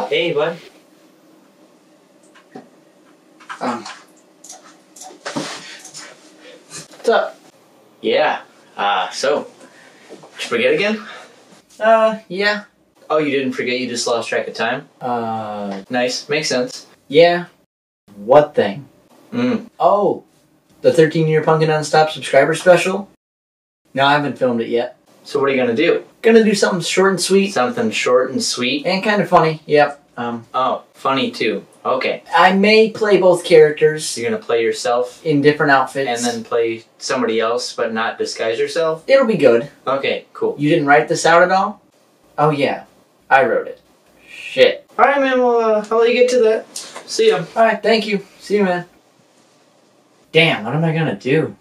hey, bud. Um. What's up? Yeah. Uh, so, did you forget again? Uh, yeah. Oh, you didn't forget. You just lost track of time. Uh, Nice. Makes sense. yeah. What thing? Mm. Oh, the 13 year Punkin Nonstop subscriber special? No, I haven't filmed it yet. So what are you gonna do? Gonna do something short and sweet Something short and sweet. and kind of funny. Yep. Um, Oh, funny too. Okay. I may play both characters you're gonna play yourself in different outfits. and then play somebody else, but not disguise yourself. it'll be good. Okay. Cool. You didn't write this out at all? Oh, yeah. I wrote it. Shit. All right, man. Well, uh, I'll let you get to that. See ya. Alright, thank you. See you, man. Damn, what am I gonna do?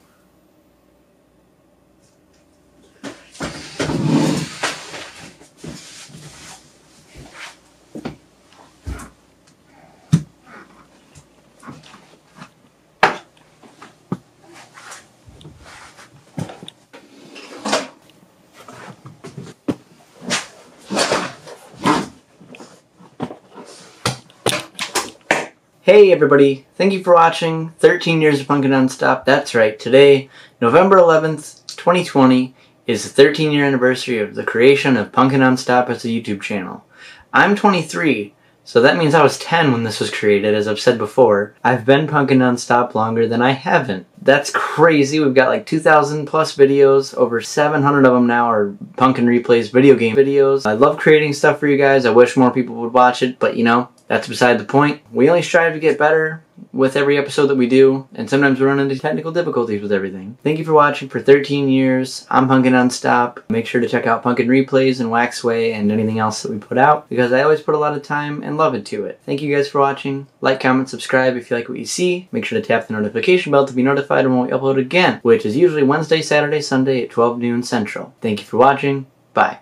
Hey everybody, thank you for watching 13 Years of Punkin Nonstop. That's right, today, November 11th, 2020, is the 13 year anniversary of the creation of Punkin Nonstop as a YouTube channel. I'm 23, so that means I was 10 when this was created, as I've said before. I've been Punkin Nonstop longer than I haven't. That's crazy, we've got like 2,000 plus videos, over 700 of them now are Punkin Replays video game videos. I love creating stuff for you guys, I wish more people would watch it, but you know, that's beside the point. We only strive to get better with every episode that we do, and sometimes we run into technical difficulties with everything. Thank you for watching for 13 years. I'm Punkin Nonstop. Make sure to check out Punkin Replays and Waxway and anything else that we put out because I always put a lot of time and love into it. Thank you guys for watching. Like, comment, subscribe if you like what you see. Make sure to tap the notification bell to be notified when we upload again, which is usually Wednesday, Saturday, Sunday at 12 noon Central. Thank you for watching. Bye.